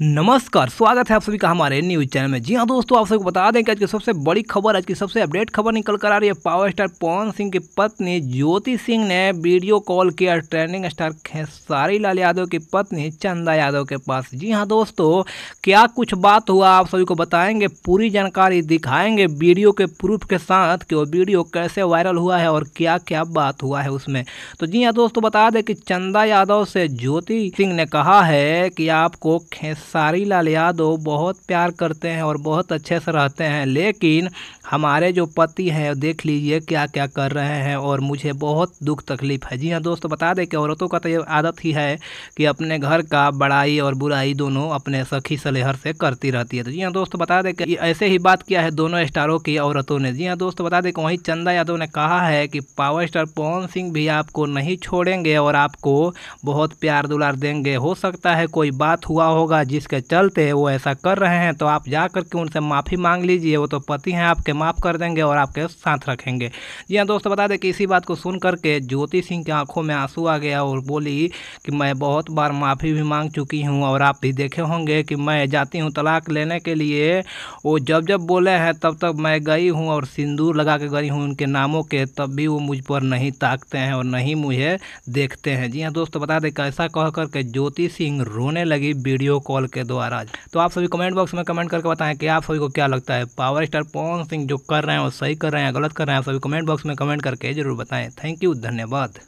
नमस्कार, स्वागत है आप सभी का हमारे न्यूज़ चैनल में। जी हाँ दोस्तों, आप सबको बता दें कि आज की सबसे बड़ी खबर, आज की सबसे अपडेट खबर निकल कर आ रही है पावर स्टार पवन सिंह की पत्नी ज्योति सिंह ने वीडियो कॉल किया ट्रेंडिंग स्टार खेसारी लाल यादव की पत्नी चंदा यादव के पास। जी हाँ दोस्तों, क्या कुछ बात हुआ आप सभी को बताएँगे, पूरी जानकारी दिखाएँगे वीडियो के प्रूफ के साथ कि वो वीडियो कैसे वायरल हुआ है और क्या क्या बात हुआ है उसमें। तो जी हाँ दोस्तों, बता दें कि चंदा यादव से ज्योति सिंह ने कहा है कि आपको खेस सारी लाल यादव बहुत प्यार करते हैं और बहुत अच्छे से रहते हैं। लेकिन हमारे जो पति हैं, देख लीजिए क्या क्या कर रहे हैं और मुझे बहुत दुख तकलीफ़ है। जी हाँ दोस्तों, बता दें कि औरतों का तो ये आदत ही है कि अपने घर का बड़ाई और बुराई दोनों अपने सखी सलेहर से करती रहती है। तो जी हाँ दोस्तों, बता दें कि ऐसे ही बात किया है दोनों स्टारों की औरतों ने। जी हाँ दोस्तों, बता दें कि वहीं चंदा यादव ने कहा है कि पावर स्टार पवन सिंह भी आपको नहीं छोड़ेंगे और आपको बहुत प्यार दुलार देंगे। हो सकता है कोई बात हुआ होगा जिसके चलते वो ऐसा कर रहे हैं तो आप जा करके उनसे माफ़ी मांग लीजिए। वो तो पति हैं आपके माफ़ कर देंगे और आपके साथ रखेंगे। जी हाँ दोस्तों, बता दें कि इसी बात को सुन करके ज्योति सिंह की आँखों में आँसू आ गया और बोली कि मैं बहुत बार माफ़ी भी मांग चुकी हूँ और आप भी देखे होंगे कि मैं जाती हूँ तलाक लेने के लिए। वो जब जब बोले हैं, तब तक मैं गई हूँ और सिंदूर लगा के गई हूँ उनके नामों के, तब भी वो मुझ पर नहीं ताकते हैं और नहीं मुझे देखते हैं। जी हाँ दोस्तों, बता दें कैसा कह करके ज्योति सिंह रोने लगी वीडियो कॉल के द्वारा। तो आप सभी कमेंट बॉक्स में कमेंट करके बताएँ कि आप सभी को क्या लगता है? पावर स्टार पवन सिंह जो कर रहे हैं वो सही कर रहे हैं गलत कर रहे हैं सभी कमेंट बॉक्स में कमेंट करके ज़रूर बताएँ। थैंक यू धन्यवाद।